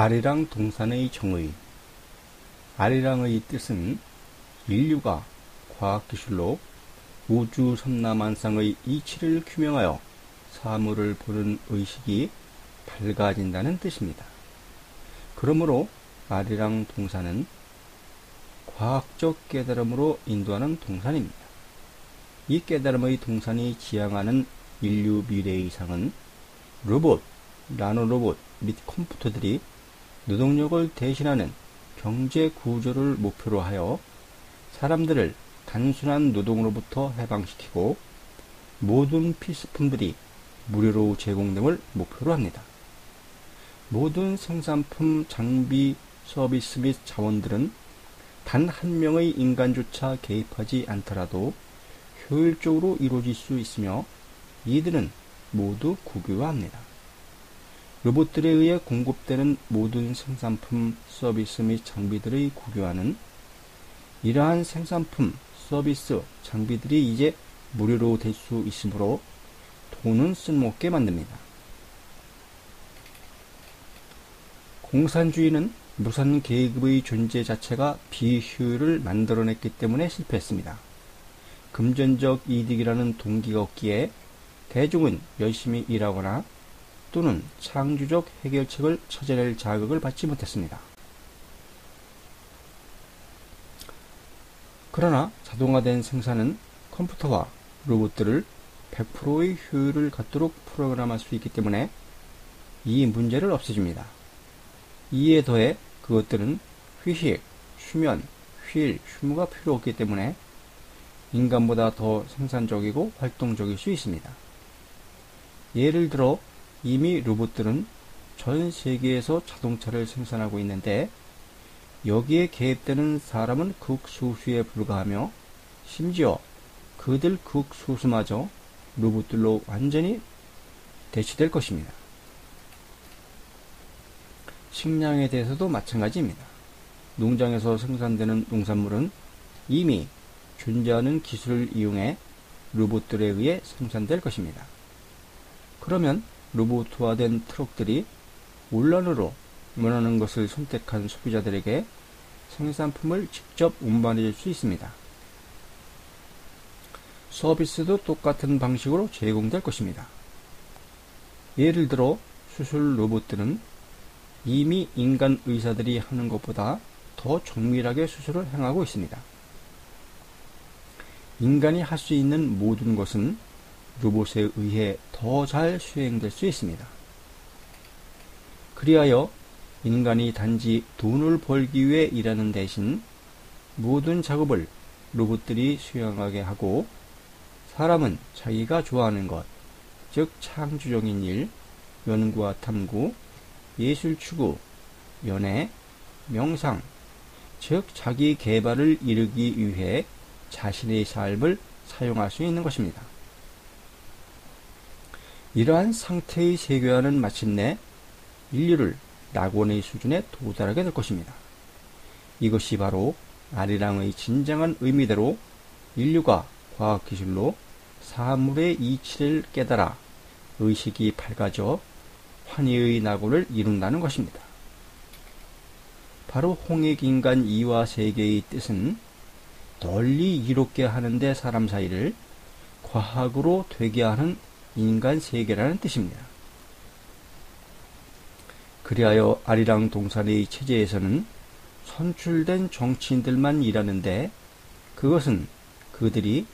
아리랑 동산의 정의 아리랑의 뜻은 인류가 과학기술로 우주 섬나만상의 이치를 규명하여 사물을 보는 의식이 밝아진다는 뜻입니다. 그러므로 아리랑 동산은 과학적 깨달음으로 인도하는 동산입니다. 이 깨달음의 동산이 지향하는 인류 미래의 상은 로봇, 나노로봇 및 컴퓨터들이 노동력을 대신하는 경제 구조를 목표로 하여 사람들을 단순한 노동으로부터 해방시키고 모든 필수품들이 무료로 제공됨을 목표로 합니다. 모든 생산품, 장비, 서비스 및 자원들은 단 한 명의 인간조차 개입하지 않더라도 효율적으로 이루어질 수 있으며 이들은 모두 국유화합니다. 로봇들에 의해 공급되는 모든 생산품, 서비스 및 장비들의 국유화는 이러한 생산품, 서비스, 장비들이 이제 무료로 될 수 있으므로 돈은 쓸모없게 만듭니다. 공산주의는 무산 계급의 존재 자체가 비효율을 만들어냈기 때문에 실패했습니다. 금전적 이득이라는 동기가 없기에 대중은 열심히 일하거나 또는 창조적 해결책을 찾아낼 자극을 받지 못했습니다. 그러나 자동화된 생산은 컴퓨터와 로봇들을 100%의 효율을 갖도록 프로그램할 수 있기 때문에 이 문제를 없애줍니다. 이에 더해 그것들은 휴식, 수면, 쉴, 휴무가 필요 없기 때문에 인간보다 더 생산적이고 활동적일 수 있습니다. 예를 들어 이미 로봇들은 전 세계에서 자동차를 생산하고 있는데 여기에 개입되는 사람은 극소수에 불과하며 심지어 그들 극소수마저 로봇들로 완전히 대체될 것입니다. 식량에 대해서도 마찬가지입니다. 농장에서 생산되는 농산물은 이미 존재하는 기술을 이용해 로봇들에 의해 생산될 것입니다. 그러면 로봇화된 트럭들이 온라인으로 원하는 것을 선택한 소비자들에게 생산품을 직접 운반해 줄 수 있습니다. 서비스도 똑같은 방식으로 제공될 것입니다. 예를 들어 수술 로봇들은 이미 인간 의사들이 하는 것보다 더 정밀하게 수술을 행하고 있습니다. 인간이 할 수 있는 모든 것은 로봇에 의해 더 잘 수행될 수 있습니다. 그리하여 인간이 단지 돈을 벌기 위해 일하는 대신 모든 작업을 로봇들이 수행하게 하고 사람은 자기가 좋아하는 것, 즉 창조적인 일, 연구와 탐구, 예술 추구, 연애, 명상, 즉 자기 개발을 이루기 위해 자신의 삶을 사용할 수 있는 것입니다. 이러한 상태의 세계화는 마침내 인류를 낙원의 수준에 도달하게 될 것입니다. 이것이 바로 아리랑의 진정한 의미대로 인류가 과학기술로 사물의 이치를 깨달아 의식이 밝아져 환희의 낙원을 이룬다는 것입니다. 바로 홍익인간 이와 세계의 뜻은 널리 이롭게 하는데 사람 사이를 과학으로 되게 하는 인간 세계라는 뜻입니다. 그리하여 아리랑 동산의 체제에서는 선출된 정치인들만 일하는데 그것은 그들이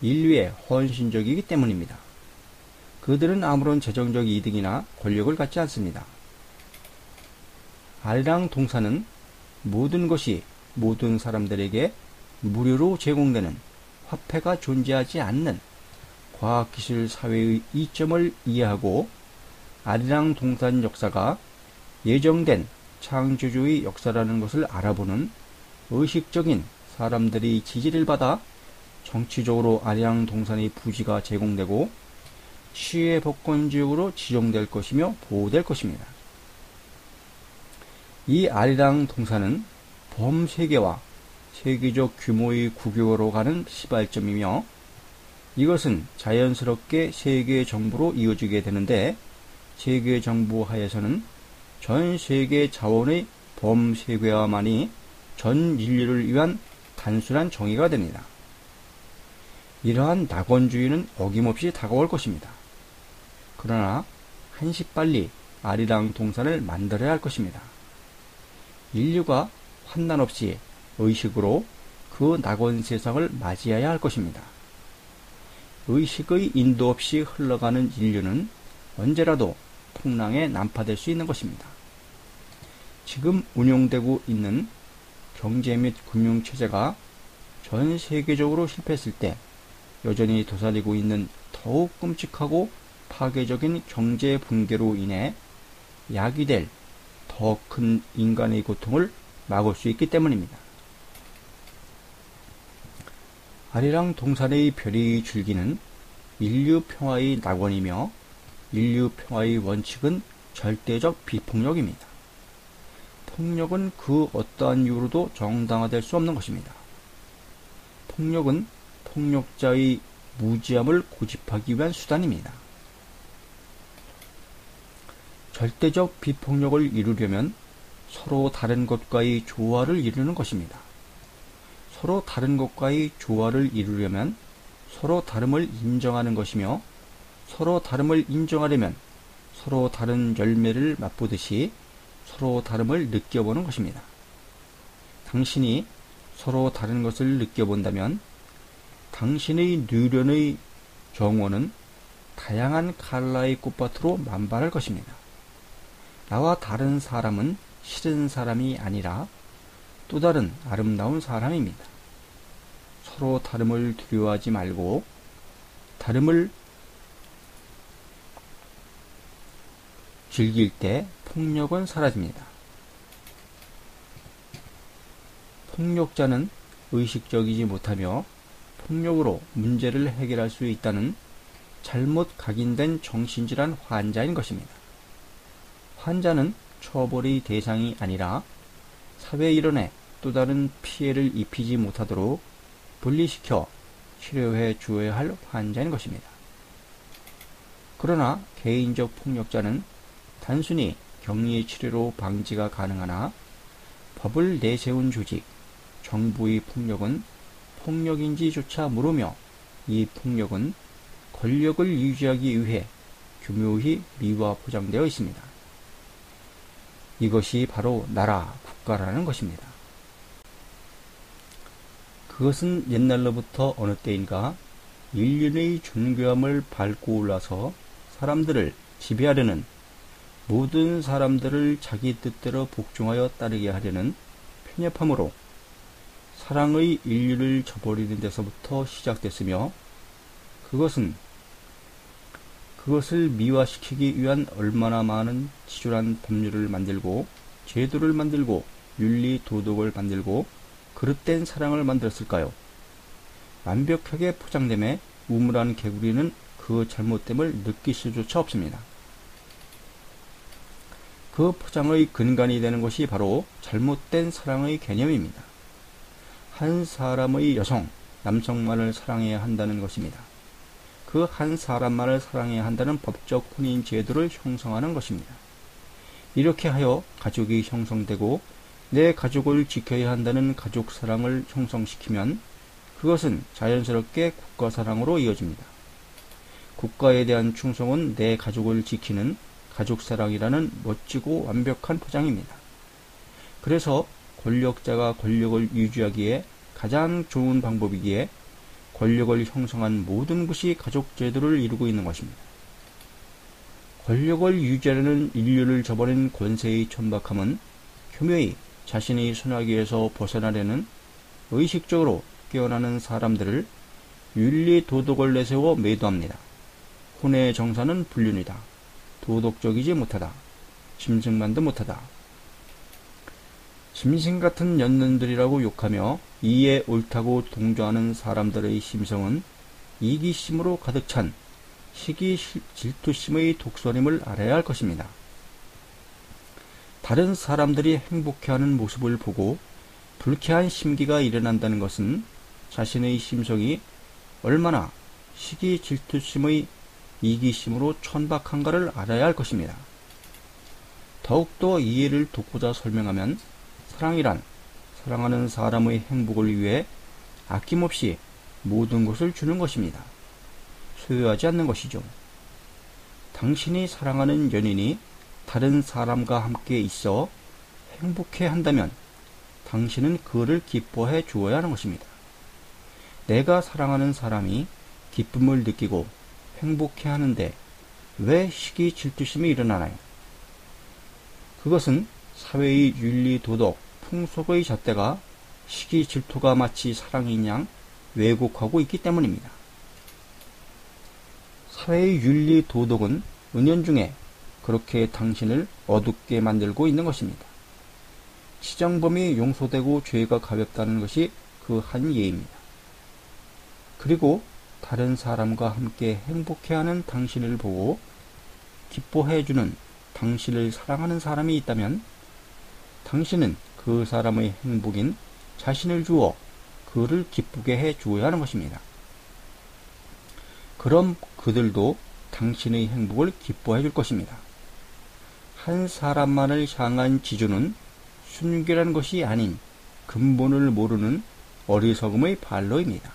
인류의 헌신적이기 때문입니다. 그들은 아무런 재정적 이득이나 권력을 갖지 않습니다. 아리랑 동산은 모든 것이 모든 사람들에게 무료로 제공되는 화폐가 존재하지 않는 과학기술 사회의 이점을 이해하고 아리랑 동산 역사가 예정된 창조주의 역사라는 것을 알아보는 의식적인 사람들이 지지를 받아 정치적으로 아리랑 동산의 부지가 제공되고 시외 복권지역으로 지정될 것이며 보호될 것입니다. 이 아리랑 동산은 범세계와 세계적 규모의 국유로 가는 시발점이며 이것은 자연스럽게 세계 정부로 이어지게 되는데 세계 정부 하에서는 전 세계 자원의 범세계화만이 전 인류를 위한 단순한 정의가 됩니다. 이러한 낙원주의는 어김없이 다가올 것입니다. 그러나 한시빨리 아리랑 동산을 만들어야 할 것입니다. 인류가 환난 없이 의식으로 그 낙원 세상을 맞이해야 할 것입니다. 의식의 인도 없이 흘러가는 인류는 언제라도 풍랑에 난파될 수 있는 것입니다. 지금 운용되고 있는 경제 및 금융 체제가 전 세계적으로 실패했을 때 여전히 도사리고 있는 더욱 끔찍하고 파괴적인 경제 붕괴로 인해 야기될 더 큰 인간의 고통을 막을 수 있기 때문입니다. 아리랑 동산의 별이 줄기는 인류 평화의 낙원이며 인류 평화의 원칙은 절대적 비폭력입니다. 폭력은 그 어떠한 이유로도 정당화될 수 없는 것입니다. 폭력은 폭력자의 무지함을 고집하기 위한 수단입니다. 절대적 비폭력을 이루려면 서로 다른 것과의 조화를 이루는 것입니다. 서로 다른 것과의 조화를 이루려면 서로 다름을 인정하는 것이며 서로 다름을 인정하려면 서로 다른 열매를 맛보듯이 서로 다름을 느껴보는 것입니다. 당신이 서로 다른 것을 느껴본다면 당신의 누련의 정원은 다양한 칼라의 꽃밭으로 만발할 것입니다. 나와 다른 사람은 싫은 사람이 아니라 또 다른 아름다운 사람입니다. 서로 다름을 두려워하지 말고 다름을 즐길 때 폭력은 사라집니다. 폭력자는 의식적이지 못하며 폭력으로 문제를 해결할 수 있다는 잘못 각인된 정신질환 환자인 것입니다. 환자는 처벌의 대상이 아니라 사회 일원에 또 다른 피해를 입히지 못하도록 분리시켜 치료해 주어야 할 환자인 것입니다. 그러나 개인적 폭력자는 단순히 격리 치료로 방지가 가능하나 법을 내세운 조직, 정부의 폭력은 폭력인지조차 모르며 이 폭력은 권력을 유지하기 위해 교묘히 미화 포장되어 있습니다. 이것이 바로 나라, 국가라는 것입니다. 그것은 옛날로부터 어느 때인가 인륜의 존귀함을 밟고 올라서 사람들을 지배하려는 모든 사람들을 자기 뜻대로 복종하여 따르게 하려는 편협함으로 사랑의 인류를 저버리는 데서부터 시작됐으며 그것은 그것을 미화시키기 위한 얼마나 많은 치졸한 법률을 만들고 제도를 만들고 윤리 도덕을 만들고 그릇된 사랑을 만들었을까요? 완벽하게 포장됨에 우물한 개구리는 그 잘못됨을 느낄 수조차 없습니다. 그 포장의 근간이 되는 것이 바로 잘못된 사랑의 개념입니다. 한 사람의 여성, 남성만을 사랑해야 한다는 것입니다. 그 한 사람만을 사랑해야 한다는 법적 혼인 제도를 형성하는 것입니다. 이렇게 하여 가족이 형성되고 내 가족을 지켜야 한다는 가족 사랑을 형성시키면 그것은 자연스럽게 국가 사랑으로 이어집니다. 국가에 대한 충성은 내 가족을 지키는 가족 사랑이라는 멋지고 완벽한 포장입니다. 그래서 권력자가 권력을 유지하기에 가장 좋은 방법이기에 권력을 형성한 모든 것이 가족 제도를 이루고 있는 것입니다. 권력을 유지하려는 인류를 저버린 권세의 천박함은 교묘히 자신의 손아귀에서 벗어나려는 의식적으로 깨어나는 사람들을 윤리 도덕을 내세워 매도합니다. 혼의 정사는 불륜이다. 도덕적이지 못하다. 짐승만도 못하다. 짐승 같은 연년들이라고 욕하며 이에 옳다고 동조하는 사람들의 심성은 이기심으로 가득 찬 시기 질투심의 독설임을 알아야 할 것입니다. 다른 사람들이 행복해하는 모습을 보고 불쾌한 심기가 일어난다는 것은 자신의 심성이 얼마나 시기 질투심의 이기심으로 천박한가를 알아야 할 것입니다. 더욱더 이해를 돕고자 설명하면 사랑이란 사랑하는 사람의 행복을 위해 아낌없이 모든 것을 주는 것입니다. 소유하지 않는 것이죠. 당신이 사랑하는 연인이 다른 사람과 함께 있어 행복해 한다면 당신은 그를 기뻐해 주어야 하는 것입니다. 내가 사랑하는 사람이 기쁨을 느끼고 행복해 하는데 왜 시기 질투심이 일어나나요? 그것은 사회의 윤리, 도덕, 풍속의 잣대가 시기 질투가 마치 사랑인 양 왜곡하고 있기 때문입니다. 사회의 윤리, 도덕은 은연중에 그렇게 당신을 어둡게 만들고 있는 것입니다. 치정범이 용서되고 죄가 가볍다는 것이 그 한 예입니다. 그리고 다른 사람과 함께 행복해하는 당신을 보고 기뻐해주는 당신을 사랑하는 사람이 있다면 당신은 그 사람의 행복인 자신을 주어 그를 기쁘게 해 주어야 하는 것입니다. 그럼 그들도 당신의 행복을 기뻐해 줄 것입니다. 한 사람만을 향한 지주는 순결한 것이 아닌 근본을 모르는 어리석음의 발로입니다.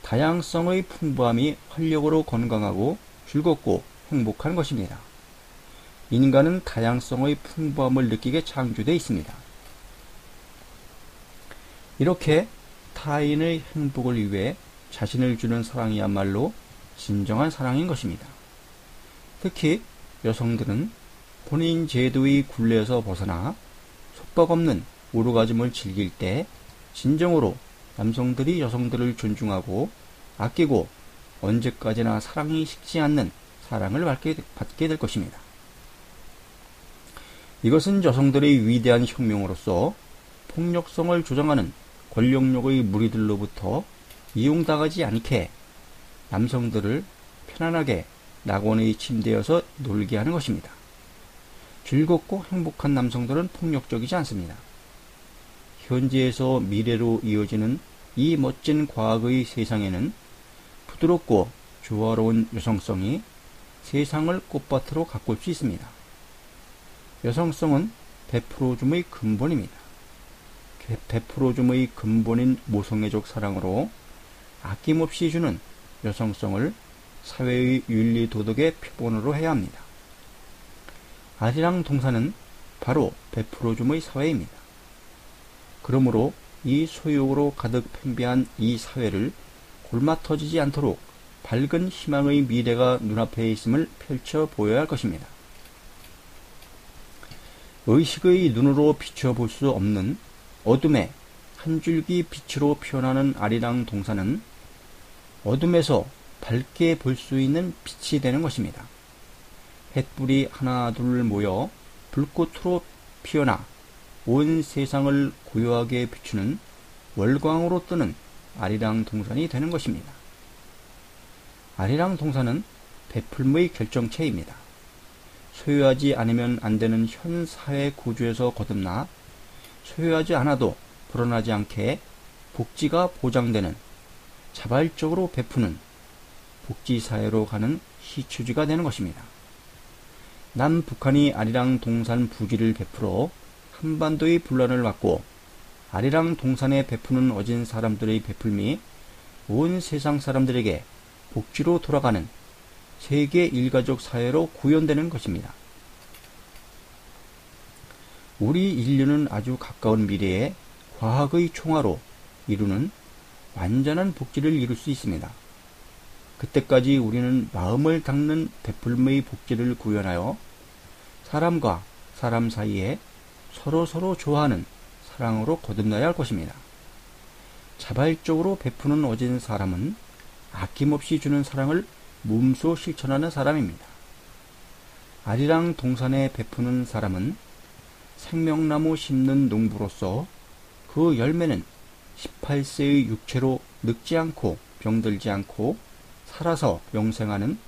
다양성의 풍부함이 활력으로 건강하고 즐겁고 행복한 것입니다. 인간은 다양성의 풍부함을 느끼게 창조되어 있습니다. 이렇게 타인의 행복을 위해 자신을 주는 사랑이야말로 진정한 사랑인 것입니다. 특히 여성들은 본인 제도의 굴레에서 벗어나 속박 없는 오르가즘을 즐길 때 진정으로 남성들이 여성들을 존중하고 아끼고 언제까지나 사랑이 식지 않는 사랑을 받게, 될 것입니다. 이것은 여성들의 위대한 혁명으로서 폭력성을 조장하는 권력력의 무리들로부터 이용당하지 않게 남성들을 편안하게 낙원의 침대여서 놀게 하는 것입니다. 즐겁고 행복한 남성들은 폭력적이지 않습니다. 현재에서 미래로 이어지는 이 멋진 과학의 세상에는 부드럽고 조화로운 여성성이 세상을 꽃밭으로 가꿀 수 있습니다. 여성성은 베프로즘의 근본입니다. 베프로즘의 근본인 모성애적 사랑으로 아낌없이 주는 여성성을 사회의 윤리 도덕의 표본으로 해야 합니다. 아리랑 동사는 바로 베프로즘의 사회입니다. 그러므로 이 소욕으로 가득 팽배한 이 사회를 골마 터지지 않도록 밝은 희망의 미래가 눈앞에 있음을 펼쳐 보여야 할 것입니다. 의식의 눈으로 비춰볼 수 없는 어둠의 한 줄기 빛으로 피어나는 아리랑 동사는 어둠에서 밝게 볼 수 있는 빛이 되는 것입니다. 햇불이 하나 둘 모여 불꽃으로 피어나 온 세상을 고요하게 비추는 월광으로 뜨는 아리랑 동산이 되는 것입니다. 아리랑 동산은 베풀무의 결정체입니다. 소유하지 않으면 안 되는 현 사회 구조에서 거듭나 소유하지 않아도 불어나지 않게 복지가 보장되는 자발적으로 베푸는 복지사회로 가는 시추지가 되는 것입니다. 남북한이 아리랑 동산 부지를 베풀어 한반도의 분란을 막고 아리랑 동산에 베푸는 어진 사람들의 베풀미 온 세상 사람들에게 복지로 돌아가는 세계 일가족 사회로 구현되는 것입니다. 우리 인류는 아주 가까운 미래에 과학의 총화로 이루는 완전한 복지를 이룰 수 있습니다. 그때까지 우리는 마음을 닦는 베풀음의 복지를 구현하여 사람과 사람 사이에 서로 서로 좋아하는 사랑으로 거듭나야 할 것입니다. 자발적으로 베푸는 어진 사람은 아낌없이 주는 사랑을 몸소 실천하는 사람입니다. 아리랑 동산에 베푸는 사람은 생명나무 심는 농부로서 그 열매는 18세의 육체로 늙지 않고 병들지 않고 살아서 영생하는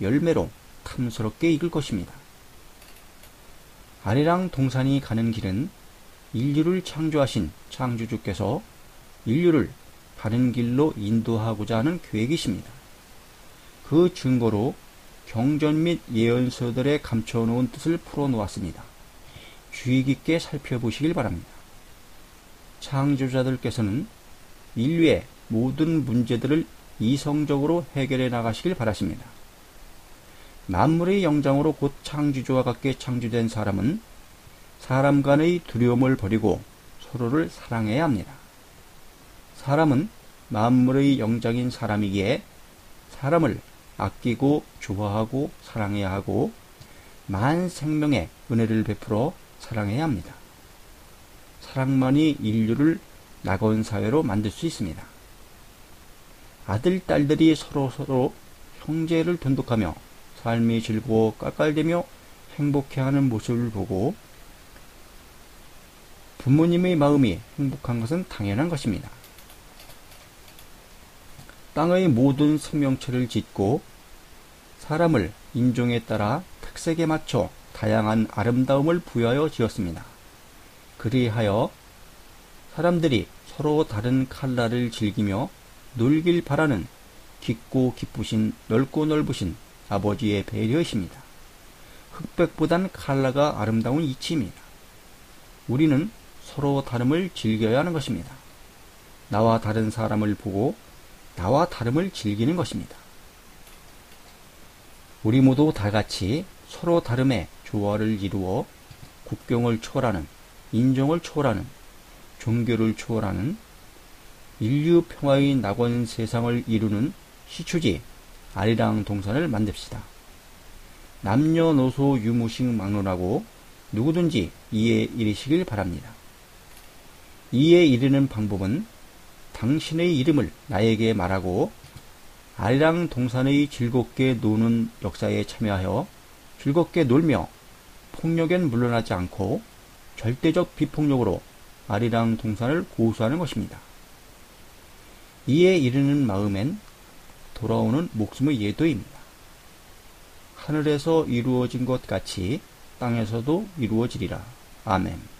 열매로 탐스럽게 익을 것입니다. 아리랑 동산이 가는 길은 인류를 창조하신 창조주께서 인류를 바른 길로 인도하고자 하는 계획이십니다. 그 증거로 경전 및 예언서들에 감춰놓은 뜻을 풀어놓았습니다. 주의 깊게 살펴보시길 바랍니다. 창조자들께서는 인류의 모든 문제들을 이성적으로 해결해 나가시길 바라십니다. 만물의 영장으로 곧 창조주와 같게 창조된 사람은 사람 간의 두려움을 버리고 서로를 사랑해야 합니다. 사람은 만물의 영장인 사람이기에 사람을 아끼고 좋아하고 사랑해야 하고 만 생명의 은혜를 베풀어 사랑해야 합니다. 사랑만이 인류를 낙원 사회로 만들 수 있습니다. 아들, 딸들이 서로 서로 형제를 돈독하며 삶이 즐거워 깔깔대며 행복해하는 모습을 보고 부모님의 마음이 행복한 것은 당연한 것입니다. 땅의 모든 생명체를 짓고 사람을 인종에 따라 특색에 맞춰 다양한 아름다움을 부여하여 지었습니다. 그리하여 사람들이 서로 다른 칼라를 즐기며 놀길 바라는 깊고 기쁘신 넓고 넓으신 아버지의 배려이십니다. 흑백보단 칼라가 아름다운 이치입니다. 우리는 서로 다름을 즐겨야 하는 것입니다. 나와 다른 사람을 보고 나와 다름을 즐기는 것입니다. 우리 모두 다 같이 서로 다름의 조화를 이루어 국경을 초월하는 인종을 초월하는 종교를 초월하는 인류 평화의 낙원 세상을 이루는 시추지 아리랑 동산을 만듭시다. 남녀노소 유무식 막론하고 누구든지 이에 이르시길 바랍니다. 이에 이르는 방법은 당신의 이름을 나에게 말하고 아리랑 동산의 즐겁게 노는 역사에 참여하여 즐겁게 놀며 폭력엔 물러나지 않고 절대적 비폭력으로 아리랑 동산을 고수하는 것입니다. 이에 이르는 마음엔 돌아오는 목숨의 예도입니다. 하늘에서 이루어진 것 같이 땅에서도 이루어지리라. 아멘.